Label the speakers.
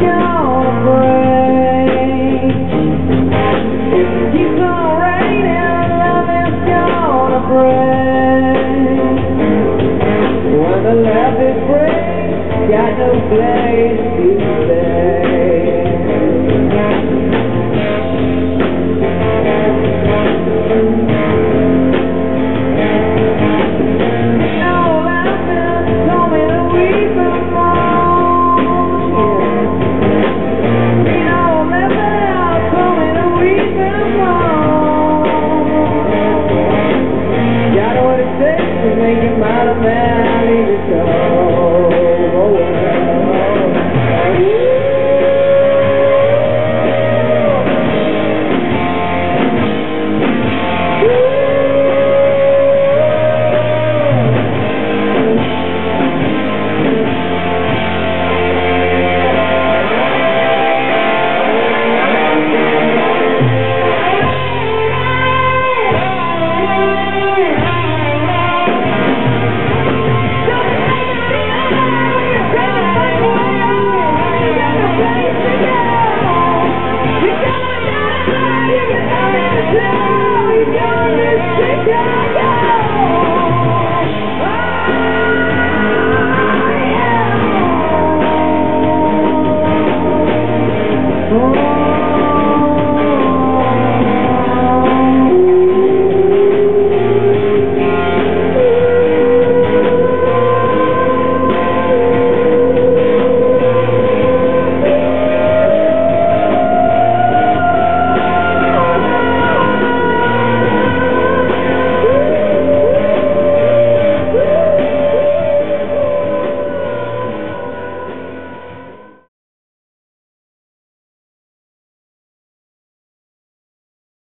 Speaker 1: you're over to make it my family to go.